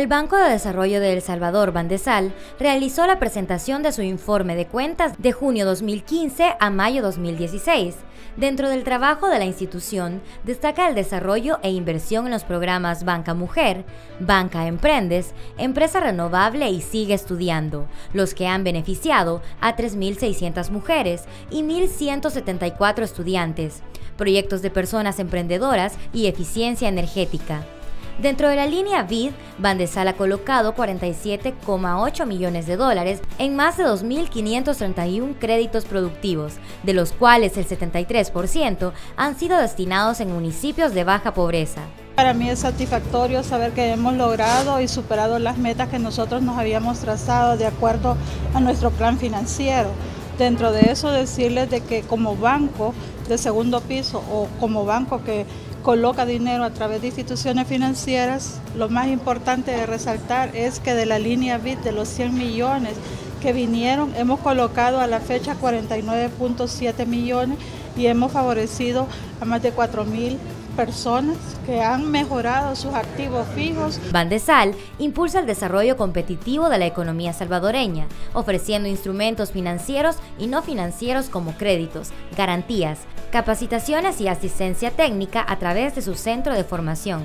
El Banco de Desarrollo de El Salvador, Bandesal, realizó la presentación de su informe de cuentas de junio 2015 a mayo 2016. Dentro del trabajo de la institución, destaca el desarrollo e inversión en los programas Banca Mujer, Banca Emprendes, Empresa Renovable y Sigue Estudiando, los que han beneficiado a 3.600 mujeres y 1.174 estudiantes, proyectos de personas emprendedoras y eficiencia energética. Dentro de la línea BID, Bandesal ha colocado 47,8 millones de dólares en más de 2.531 créditos productivos, de los cuales el 73% han sido destinados en municipios de baja pobreza. Para mí es satisfactorio saber que hemos logrado y superado las metas que nosotros nos habíamos trazado de acuerdo a nuestro plan financiero. Dentro de eso decirles de que como banco de segundo piso o como banco que coloca dinero a través de instituciones financieras, lo más importante de resaltar es que de la línea BIT de los 100 millones que vinieron, hemos colocado a la fecha 49.7 millones y hemos favorecido a más de 4 mil personas que han mejorado sus activos fijos. Bandesal impulsa el desarrollo competitivo de la economía salvadoreña, ofreciendo instrumentos financieros y no financieros como créditos, garantías, capacitaciones y asistencia técnica a través de su centro de formación.